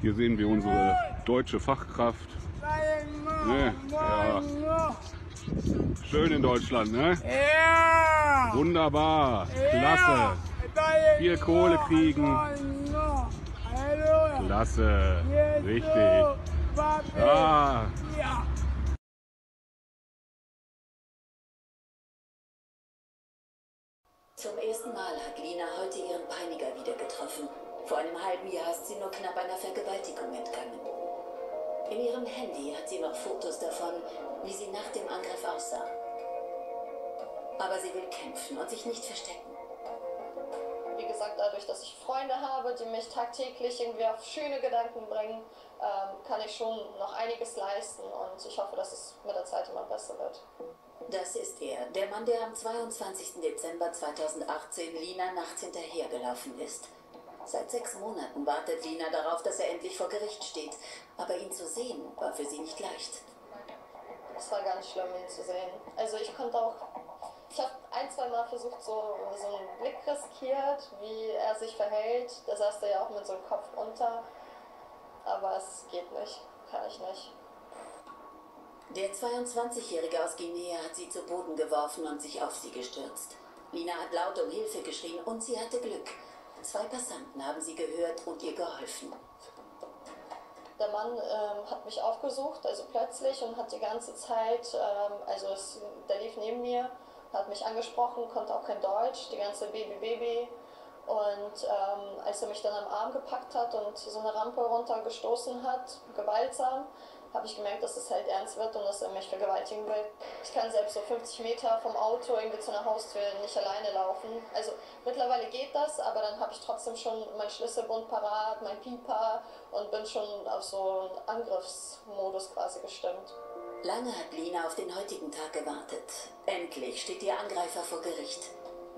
Hier sehen wir unsere deutsche Fachkraft. Ne? Ja. Schön in Deutschland, ne? Ja! Wunderbar. Klasse. Viel Kohle kriegen. Klasse. Richtig. Ja. Ja. Zum ersten Mal hat Lina heute ihren Peiniger wieder getroffen. Vor einem halben Jahr ist sie nur knapp einer Vergewaltigung entgangen. In ihrem Handy hat sie noch Fotos davon, wie sie nach dem Angriff aussah. Aber sie will kämpfen und sich nicht verstecken. Wie gesagt, dadurch, dass ich Freunde habe, die mich tagtäglich irgendwie auf schöne Gedanken bringen, ähm, kann ich schon noch einiges leisten und ich hoffe, dass es mit der Zeit immer besser wird. Das ist er, der Mann, der am 22. Dezember 2018 Lina nachts hinterhergelaufen ist. Seit sechs Monaten wartet Lina darauf, dass er endlich vor Gericht steht. Aber ihn zu sehen, war für sie nicht leicht. Es war ganz schlimm, ihn zu sehen. Also ich konnte auch, ich habe ein, zwei Mal versucht, so, so einen Blick riskiert, wie er sich verhält. Da saß er ja auch mit so einem Kopf unter. Aber es geht nicht, kann ich nicht. Der 22-Jährige aus Guinea hat sie zu Boden geworfen und sich auf sie gestürzt. Lina hat laut um Hilfe geschrien und sie hatte Glück. Zwei Passanten haben sie gehört und ihr geholfen. Der Mann ähm, hat mich aufgesucht, also plötzlich, und hat die ganze Zeit, ähm, also es, der lief neben mir, hat mich angesprochen, konnte auch kein Deutsch, die ganze Baby, Baby. Und ähm, als er mich dann am Arm gepackt hat und so eine Rampe runtergestoßen hat, gewaltsam, habe ich gemerkt, dass es halt ernst wird und dass er mich vergewaltigen will. Ich kann selbst so 50 Meter vom Auto irgendwie zu einer Haustür nicht alleine laufen. Also mittlerweile geht das, aber dann habe ich trotzdem schon mein Schlüsselbund parat, mein Pieper und bin schon auf so einen Angriffsmodus quasi gestimmt. Lange hat Lina auf den heutigen Tag gewartet. Endlich steht ihr Angreifer vor Gericht.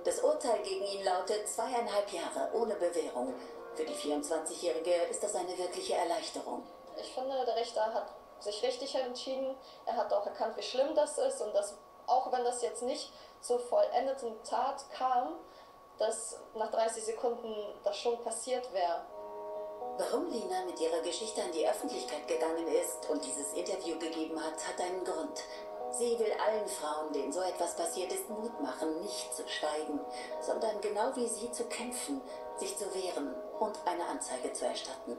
Das Urteil gegen ihn lautet zweieinhalb Jahre ohne Bewährung. Für die 24-Jährige ist das eine wirkliche Erleichterung. Ich finde, der Richter hat sich richtig entschieden. Er hat auch erkannt, wie schlimm das ist und dass, auch wenn das jetzt nicht zur vollendeten Tat kam, dass nach 30 Sekunden das schon passiert wäre. Warum Lina mit ihrer Geschichte an die Öffentlichkeit gegangen ist und dieses Interview gegeben hat, hat einen Grund. Sie will allen Frauen, denen so etwas passiert ist, Mut machen, nicht zu schweigen, sondern genau wie sie zu kämpfen, sich zu wehren und eine Anzeige zu erstatten.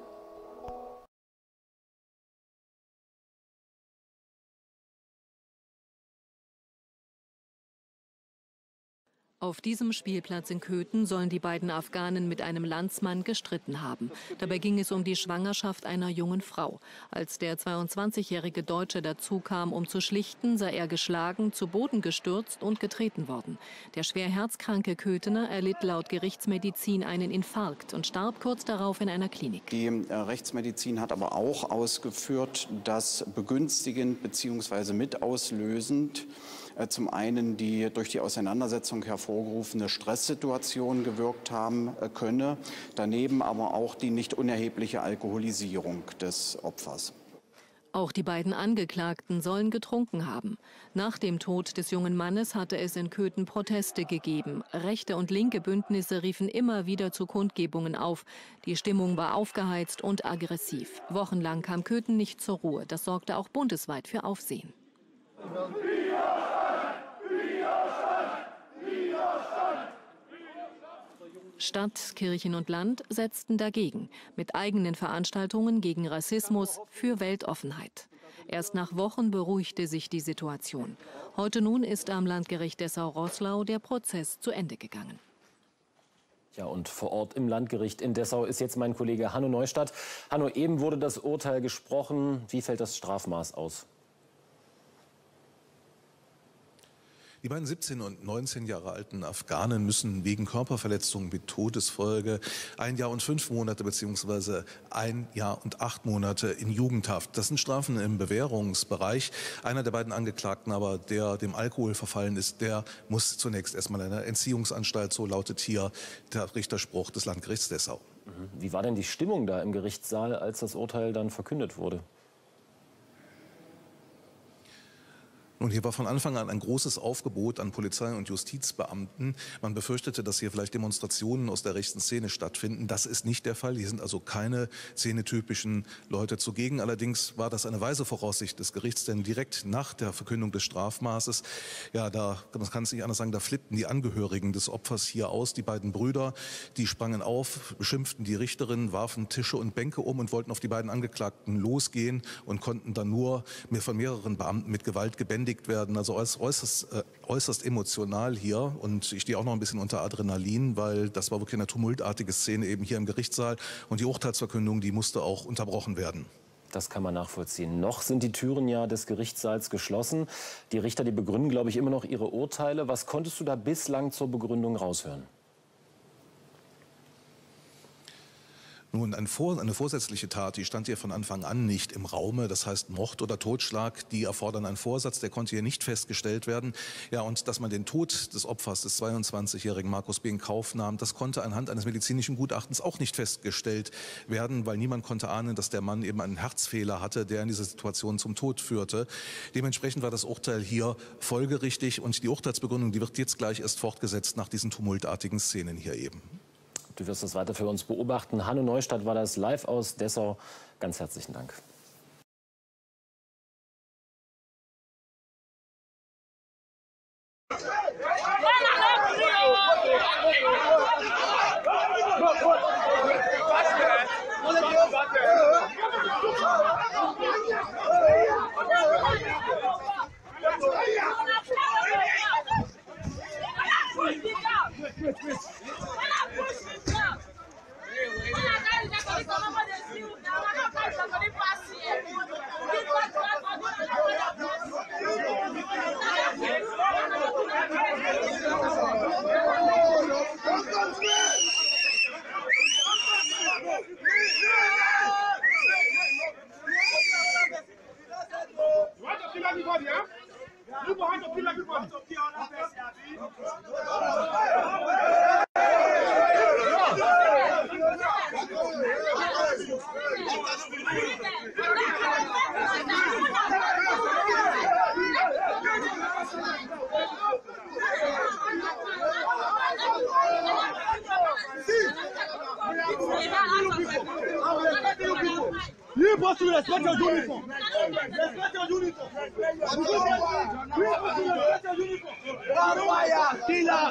Auf diesem Spielplatz in Köthen sollen die beiden Afghanen mit einem Landsmann gestritten haben. Dabei ging es um die Schwangerschaft einer jungen Frau. Als der 22-jährige Deutsche dazukam, um zu schlichten, sei er geschlagen, zu Boden gestürzt und getreten worden. Der schwer herzkranke Köthener erlitt laut Gerichtsmedizin einen Infarkt und starb kurz darauf in einer Klinik. Die äh, Rechtsmedizin hat aber auch ausgeführt, dass begünstigend bzw. mitauslösend zum einen die durch die Auseinandersetzung hervorgerufene Stresssituation gewirkt haben äh, könne, daneben aber auch die nicht unerhebliche Alkoholisierung des Opfers. Auch die beiden Angeklagten sollen getrunken haben. Nach dem Tod des jungen Mannes hatte es in Köthen Proteste gegeben. Rechte und linke Bündnisse riefen immer wieder zu Kundgebungen auf. Die Stimmung war aufgeheizt und aggressiv. Wochenlang kam Köthen nicht zur Ruhe. Das sorgte auch bundesweit für Aufsehen. Stadt, Kirchen und Land setzten dagegen mit eigenen Veranstaltungen gegen Rassismus für Weltoffenheit. Erst nach Wochen beruhigte sich die Situation. Heute nun ist am Landgericht Dessau-Roßlau der Prozess zu Ende gegangen. Ja, und vor Ort im Landgericht in Dessau ist jetzt mein Kollege Hanno Neustadt. Hanno, eben wurde das Urteil gesprochen. Wie fällt das Strafmaß aus? Die beiden 17 und 19 Jahre alten Afghanen müssen wegen Körperverletzungen mit Todesfolge ein Jahr und fünf Monate beziehungsweise ein Jahr und acht Monate in Jugendhaft. Das sind Strafen im Bewährungsbereich. Einer der beiden Angeklagten aber, der dem Alkohol verfallen ist, der muss zunächst erstmal in einer Entziehungsanstalt. So lautet hier der Richterspruch des Landgerichts Dessau. Mhm. Wie war denn die Stimmung da im Gerichtssaal, als das Urteil dann verkündet wurde? Und hier war von Anfang an ein großes Aufgebot an Polizei und Justizbeamten. Man befürchtete, dass hier vielleicht Demonstrationen aus der rechten Szene stattfinden. Das ist nicht der Fall. Hier sind also keine szenetypischen Leute zugegen. Allerdings war das eine weise Voraussicht des Gerichts, denn direkt nach der Verkündung des Strafmaßes, ja, da, man kann es nicht anders sagen, da flippten die Angehörigen des Opfers hier aus. Die beiden Brüder, die sprangen auf, beschimpften die Richterin, warfen Tische und Bänke um und wollten auf die beiden Angeklagten losgehen und konnten dann nur von mehreren Beamten mit Gewalt gebändigt befriedigt werden. Also äußerst, äh, äußerst emotional hier und ich stehe auch noch ein bisschen unter Adrenalin, weil das war wirklich eine tumultartige Szene eben hier im Gerichtssaal und die Urteilsverkündung, die musste auch unterbrochen werden. Das kann man nachvollziehen. Noch sind die Türen ja des Gerichtssaals geschlossen. Die Richter, die begründen, glaube ich, immer noch ihre Urteile. Was konntest du da bislang zur Begründung raushören? Nun, ein Vor eine vorsätzliche Tat, die stand hier von Anfang an nicht im Raume. Das heißt, Mord oder Totschlag, die erfordern einen Vorsatz, der konnte hier nicht festgestellt werden. Ja, und dass man den Tod des Opfers, des 22-jährigen Markus B. in Kauf nahm, das konnte anhand eines medizinischen Gutachtens auch nicht festgestellt werden, weil niemand konnte ahnen, dass der Mann eben einen Herzfehler hatte, der in dieser Situation zum Tod führte. Dementsprechend war das Urteil hier folgerichtig und die Urteilsbegründung, die wird jetzt gleich erst fortgesetzt nach diesen tumultartigen Szenen hier eben. Du wirst das weiter für uns beobachten. Hanno Neustadt war das live aus Dessau. Ganz herzlichen Dank. You want to kill everybody. You supposed to respect your uniform. Backfire, killer.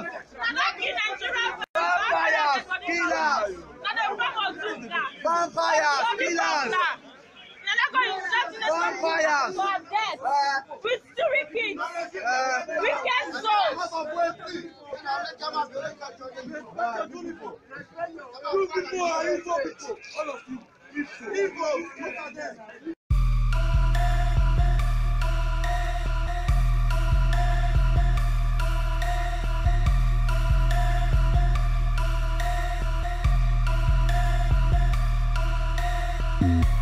Backfire, killer. Backfire, killer. Bonfires! Uh, we still repeat! Uh, Weekend zones! You people are evil people, all of you. Evil, look at them. Bye.